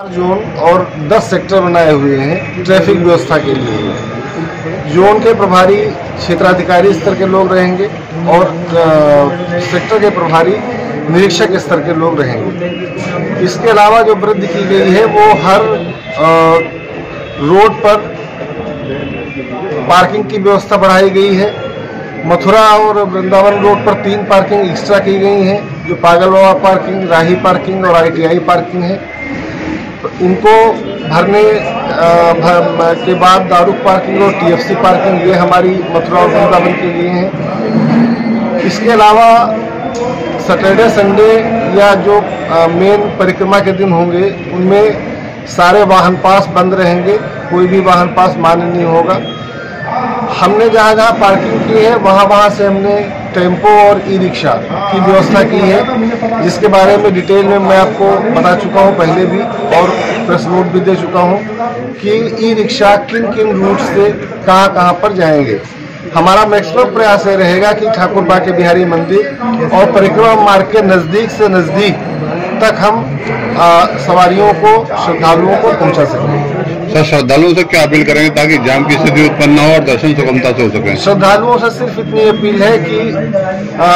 Zone और 10 sector बनाए हुए हैं ट्रैफ़िक व्यवस्था के लिए। जोन के प्रभारी क्षेत्राधिकारी स्तर के लोग रहेंगे और सेक्टर के प्रभारी निरीक्षक स्तर के लोग रहेंगे। इसके अलावा जो वृद्धि की गई है वो हर रोड पर पार्किंग की व्यवस्था बढ़ाई गई है। मथुरा और वृंदावन रोड पर तीन पार्किंग एक्स्ट्रा की गई हैं, जो पागल बाबा पार्किंग, राही पार्किंग और आईटीआई पार्किंग है। इनको भरने भर, के बाद दारू पार्किंग और टीएफसी पार्किंग ये हमारी मथुरा और वृंदावन के लिए हैं। इसके अलावा सैटरडे संडे या जो मेन परिक्रमा के दिन होंगे उनमें सारे वाहन पास बंद रहेंगे कोई भी वाहन पास मान्य नहीं होगा। हमने जहाँ जहाँ पार्किंग की है, वहाँ वहाँ से हमने टेंपो और ई रिक्शा की व्यवस्था की है, जिसके बारे में डिटेल में मैं आपको बता चुका हूँ पहले भी और प्रेस नोट भी दे चुका हूँ कि ई रिक्शा किन किन रूट से कहाँ कहाँ पर जाएँगे। हमारा मैक्सिमम प्रयास ये रहेगा कि ठाकुर बाके बिहारी मंदिर और परिक्रमा मार्ग के नज़दीक से नज़दीक तक हम सवारियों को, श्रद्धालुओं को पहुँचा सकें। सर श्रद्धालुओं से क्या अपील करेंगे ताकि जाम की स्थिति उत्पन्न हो और दर्शन सुगमता से हो सके? श्रद्धालुओं से सिर्फ़ इतनी अपील है कि आ,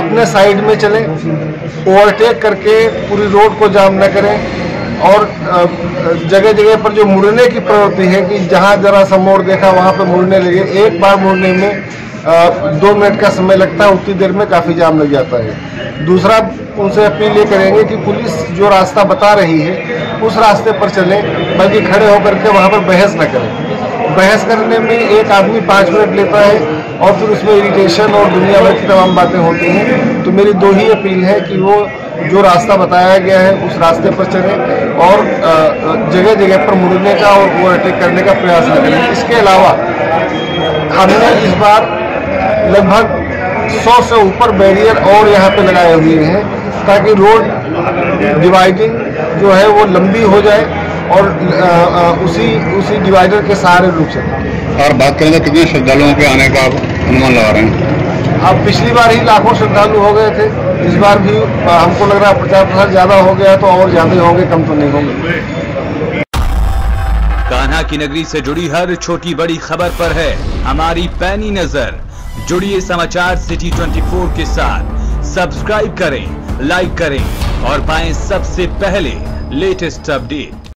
अपने साइड में चलें ओवरटेक करके पूरी रोड को जाम न करें और जगह जगह पर जो मुड़ने की प्रवृत्ति है कि जहाँ जरा सा मोड़ देखा वहाँ पर मुड़ने लगे एक बार मुड़ने में दो मिनट का समय लगता है उतनी देर में काफ़ी जाम लग जाता है। दूसरा उनसे अपील ये करेंगे कि पुलिस जो रास्ता बता रही है उस रास्ते पर चलें बल्कि खड़े होकर के वहाँ पर बहस न करें। बहस करने में एक आदमी पाँच मिनट लेता है और फिर उसमें इरिटेशन और दुनिया भर की तमाम बातें होती हैं। तो मेरी दो ही अपील है कि वो जो रास्ता बताया गया है, उस रास्ते पर चलें और जगह जगह पर मुड़ने का और ओवरटेक करने का प्रयास न करें। इसके अलावा, हमने इस बार लगभग 100 से ऊपर बैरियर और यहाँ पे लगाए हुए हैं ताकि रोड डिवाइडिंग जो है वो लंबी हो जाए। और आ, आ, उसी उसी डिवाइडर के सहारे रुक सके और बात करें तो कितने श्रद्धालुओं के आने का आप अनुमान लगा रहे हैं? अब पिछली बार ही लाखों श्रद्धालु हो गए थे। इस बार भी हमको लग रहा है पचास प्रसार ज़्यादा हो गया तो और ज़्यादा होंगे कम तो नहीं होंगे। कान्हा की नगरी से जुड़ी हर छोटी बड़ी खबर पर है हमारी पैनी नज़र। जुड़िए समाचार सिटी 24 के साथ। सब्सक्राइब करें लाइक करें और पाएँ सबसे पहले लेटेस्ट अपडेट।